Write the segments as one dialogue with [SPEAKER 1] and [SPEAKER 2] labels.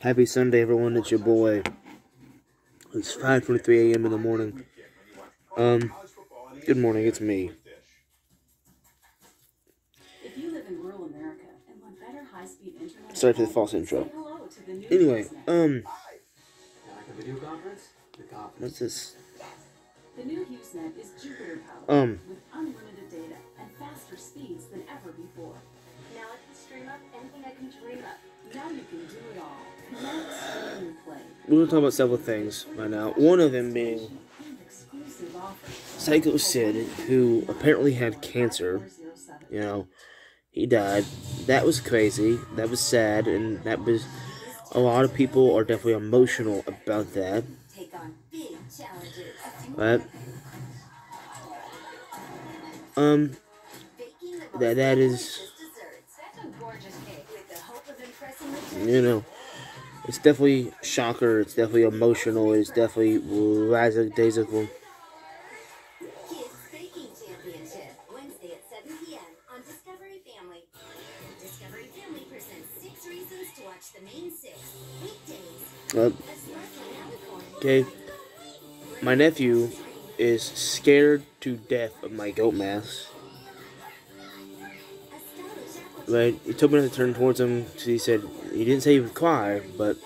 [SPEAKER 1] Happy Sunday, everyone. It's your boy. It's 5:23 a.m. in the morning. Um, good morning. It's me.
[SPEAKER 2] If you live in rural America and want better high-speed internet,
[SPEAKER 1] Sorry for the false intro.
[SPEAKER 2] say hello to the new
[SPEAKER 1] Anyway, um,
[SPEAKER 3] Like a video conference? The conference.
[SPEAKER 1] what's this?
[SPEAKER 2] the new HughesNet is Jupiter powered
[SPEAKER 1] Um,
[SPEAKER 2] with unlimited data and faster speeds than ever before.
[SPEAKER 4] Now I can stream up anything I can dream up.
[SPEAKER 1] Gonna talk about several things right now. One of them being. Sycho Sid, who apparently had cancer. You know, he died. That was crazy. That was sad, and that was a lot of people are definitely emotional about that. But um, that that is
[SPEAKER 4] desserts. That's a gorgeous cake. With the hope of impressing the
[SPEAKER 1] you know, it's definitely shocker. It's definitely emotional. It's definitely rise of days of
[SPEAKER 4] Kids Baking Championship. Wednesday at 7 p.m. on Discovery Family. Discovery Family presents six reasons to watch the main six. Weekdays.
[SPEAKER 1] uh, okay. My nephew is scared to death of my goat mask.
[SPEAKER 4] Stylish?
[SPEAKER 1] He told me not to turn towards him. So he said he didn't say he would cry, but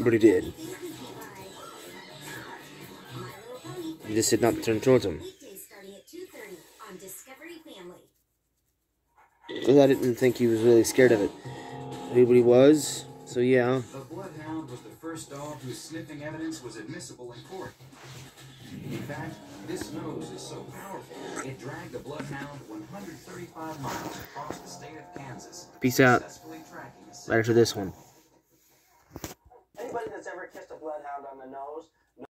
[SPEAKER 1] but he did. He just said not to turn towards him.
[SPEAKER 4] Weekdays starting at 2.30 on Discovery Family.
[SPEAKER 1] Because I didn't think he was really scared of it. But he was. So yeah.
[SPEAKER 5] The bloodhound was the first dog whose sniffing evidence was admissible in court. In fact, this nose is so powerful, it dragged the bloodhound 135 miles across the state of Kansas,
[SPEAKER 1] Peace out.
[SPEAKER 5] successfully tracking a
[SPEAKER 1] Right after this one.
[SPEAKER 6] Anybody that's ever kissed a bloodhound on the nose